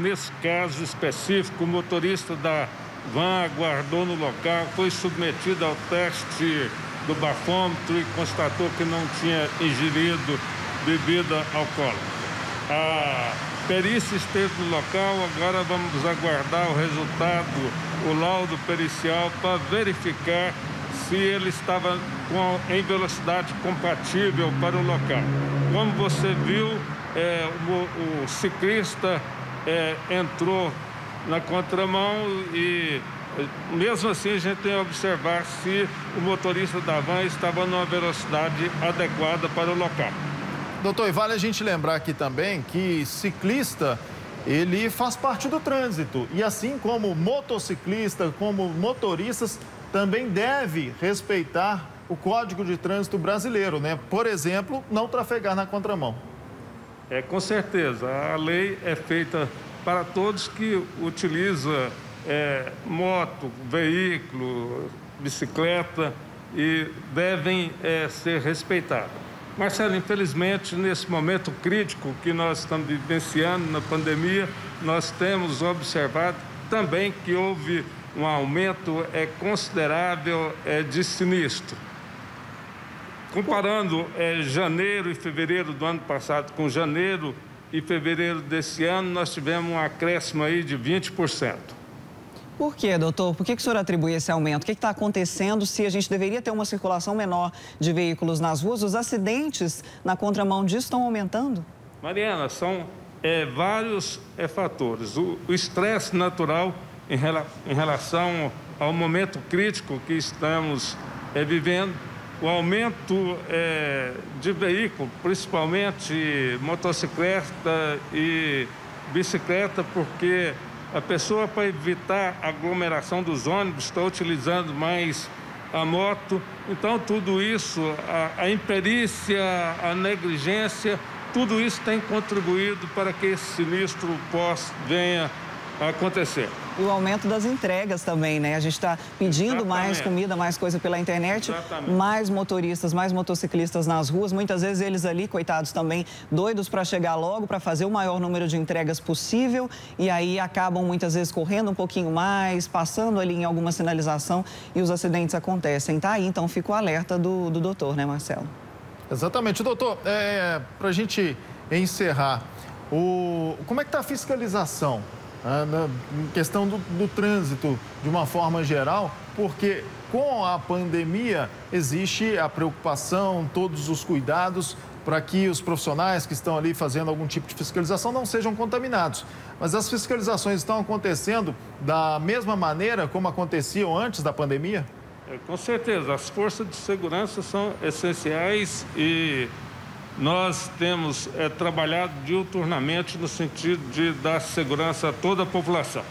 nesse caso específico, o motorista da van aguardou no local, foi submetido ao teste do bafômetro e constatou que não tinha ingerido bebida alcoólica. A perícia esteve no local, agora vamos aguardar o resultado, o laudo pericial, para verificar se ele estava com, em velocidade compatível para o local. Como você viu, é, o, o, ciclista é, entrou na contramão e mesmo assim a gente tem que observar se o motorista da van estava numa velocidade adequada para o local. Doutor, e vale a gente lembrar aqui também que ciclista ele faz parte do trânsito e assim como motociclista, como motoristas também deve respeitar o Código de Trânsito brasileiro, né? Por exemplo, não trafegar na contramão. É, com certeza. A lei é feita para todos que utilizam é, moto, veículo, bicicleta e devem é, ser respeitadas. Marcelo, infelizmente, nesse momento crítico que nós estamos vivenciando na pandemia, nós temos observado também que houve um aumento é, considerável é, de sinistro. Comparando é, janeiro e fevereiro do ano passado com janeiro e fevereiro desse ano, nós tivemos um acréscimo aí de 20%. Por quê, doutor? Por que, que o senhor atribui esse aumento? O que está acontecendo se a gente deveria ter uma circulação menor de veículos nas ruas? Os acidentes na contramão disso estão aumentando? Mariana, são é, vários é, fatores. O estresse natural em, rela, em, relação ao momento crítico que estamos é, vivendo, o aumento é, de veículo, principalmente motocicleta e bicicleta, porque a pessoa, para evitar a aglomeração dos ônibus, está utilizando mais a moto. Então, tudo isso, a, a imperícia, a negligência, tudo isso tem contribuído para que esse sinistro pós venha a acontecer e o aumento das entregas também, né? A gente está pedindo Exatamente. mais comida, mais coisa pela internet, Exatamente. mais motoristas, mais motociclistas nas ruas, muitas vezes eles ali, coitados também, doidos para chegar logo, para fazer o maior número de entregas possível e aí acabam muitas vezes correndo um pouquinho mais, passando ali em alguma sinalização e os acidentes acontecem. Tá aí, então fica o alerta do, do doutor, né, Marcelo? Exatamente. Doutor, é, para a gente encerrar, o, como é que está a fiscalização? Ah, na questão do, do trânsito de uma forma geral, porque com a pandemia existe a preocupação, todos os cuidados para que os profissionais que estão ali fazendo algum tipo de fiscalização não sejam contaminados. Mas as fiscalizações estão acontecendo da mesma maneira como aconteciam antes da pandemia? É, com certeza, as forças de segurança são essenciais e nós temos é, trabalhado diuturnamente no sentido de dar segurança a toda a população.